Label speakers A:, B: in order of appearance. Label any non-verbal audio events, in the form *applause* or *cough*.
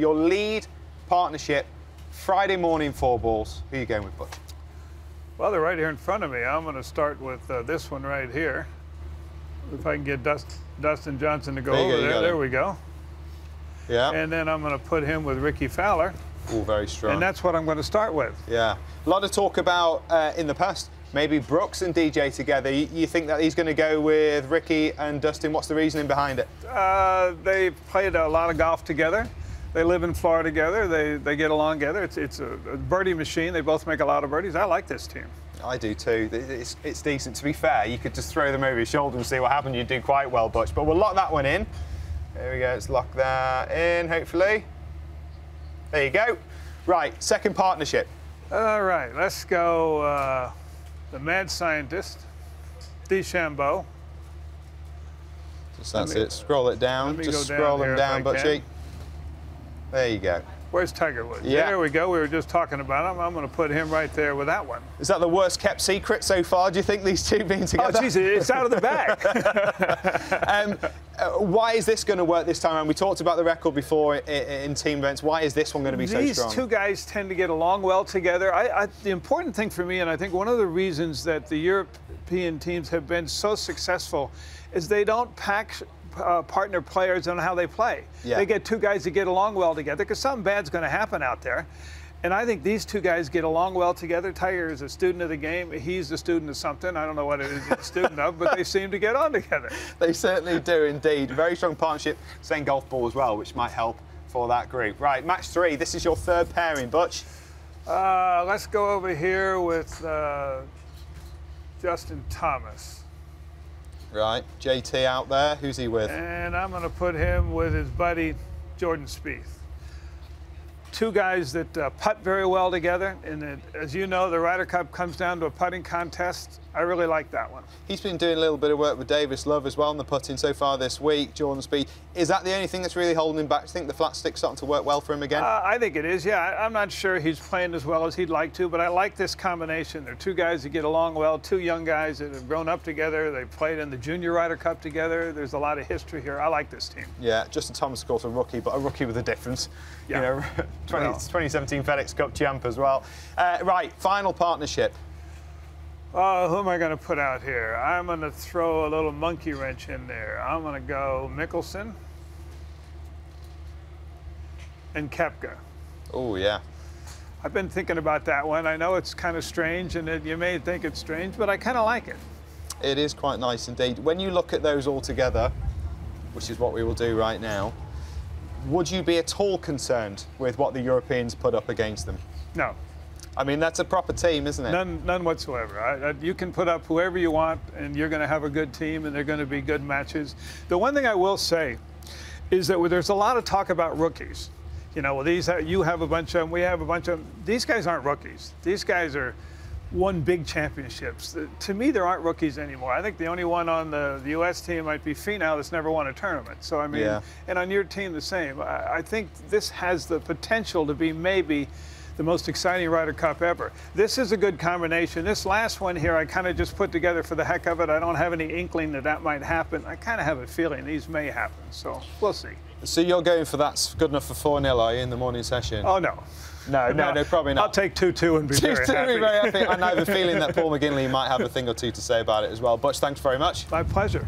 A: your lead partnership, Friday morning four balls. Who are you going with, Butch?
B: Well, they're right here in front of me. I'm going to start with uh, this one right here. If I can get Dust, Dustin Johnson to go
A: There you go,
B: over there. There we go.
A: Yeah.
B: And then I'm going to put him with Rickie Fowler.
A: All very strong.
B: And that's what I'm going to start with.
A: Yeah. A lot of talk about uh, in the past maybe Brooks and DJ together. You, you think that he's going to go with Rickie and Dustin? What's the reasoning behind it?
B: Uh, they played a lot of golf together. They live in Florida together. They, they get along together. It's, it's a, a birdie machine. They both make a lot of birdies. I like this team.
A: I do too. It's, it's decent. To be fair, you could just throw them over your shoulder and see what happened. You'd do quite well, Butch. But we'll lock that one in. There we go. Let's lock that in, hopefully. There you go. Right, second partnership.
B: All right, let's go. Uh, the mad scientist, DeChambeau.
A: Just that's
B: me-
A: it. Scroll it down. Just
B: go down
A: scroll them down, Butchie. There you go.
B: Where's Tiger Woods?
A: Yeah.
B: There we go. We were just talking about him. I'm going to put him right there with that one.
A: Is that the worst kept secret so far? Do you think these two being
B: Oh,
A: together?
B: jeez, it's out of the bag. *laughs* *laughs*
A: um, uh, why is this going to work this time around? We talked about the record before in, in team events. Why is this one going to be
B: These
A: so strong?
B: These two guys tend to get along well together. I, I, the important thing for me, and I think one of the reasons that the European teams have been so successful, is they don't pack uh, partner players on how they play.
A: Yeah.
B: They get two guys that get along well together because something bad's going to happen out there. And I think these two guys get along well together. Tiger is a student of the game. He's a student of something. I don't know what it is he's a student of, but they seem to get on together. *laughs*
A: They certainly do indeed. Very strong partnership. Same golf ball as well, which might help for that group. Right, match three. This is your third pairing, Butch.
B: Uh, let's go over here with uh, Justin Thomas.
A: Right, JT out there. Who's he with?
B: And I'm going to put him with his buddy Jordan Spieth. Two guys that uh, putt very well together. And it, as you know, the Ryder Cup comes down to a putting contest. I really like that one.
A: He's been doing a little bit of work with Davis Love as well on the putting so far this week. Jordan Spieth. Is that the only thing that's really holding him back? Do you think the flat stick's starting to work well for him again?
B: Uh, I think it is, yeah. I, I'm not sure he's playing as well as he'd like to, but I like this combination. They're two guys that get along well, two young guys that have grown up together. They played in the Junior Ryder Cup together. There's a lot of history here. I like this team.
A: yeah, Justin Thomas, of course, a rookie, but a rookie with a difference.
B: Yeah.
A: You know, 20,
B: Well.
A: 2017 FedEx Cup champ as well. Uh, right, final partnership.
B: Uh, who am I going to put out here? I'm going to throw a little monkey wrench in there. I'm going to go Mickelson and Koepka.
A: Oh, yeah.
B: I've been thinking about that one. I know it's kind of strange, and it, you may think it's strange, but I kind of like it.
A: It is quite nice indeed. When you look at those all together, which is what we will do right now, would you be at all concerned with what the Europeans put up against them?
B: No,
A: I mean, that's a proper team, isn't it?
B: none, none whatsoever. I, I, you can put up whoever you want, and you're going to have a good team, and they're going to be good matches. The one thing I will say is that there's a lot of talk about rookies. You know, well, these you have a bunch of them, we have a bunch of them. These guys aren't rookies. These guys are won big championships. Uh, to me, there aren't rookies anymore. I think the only one on the, the U.S. team might be Finau that's never won a tournament. So I mean,
A: Yeah.
B: and on your team the same. I, I think this has the potential to be maybe the most exciting Ryder Cup ever. This is a good combination. This last one here, I kind of just put together for the heck of it. I don't have any inkling that that might happen. I kind of have a feeling these may happen. So we'll see.
A: So you're going for that's good enough for 4 0, are you, in the morning session?
B: Oh no.
A: no, no, no, probably not.
B: I'll take 2 2 and be
A: Just
B: very
A: to
B: happy.
A: be very happy. And I have a *laughs* feeling that Paul McGinley might have a thing or two to say about it as well. Butch, thanks very much.
B: My pleasure.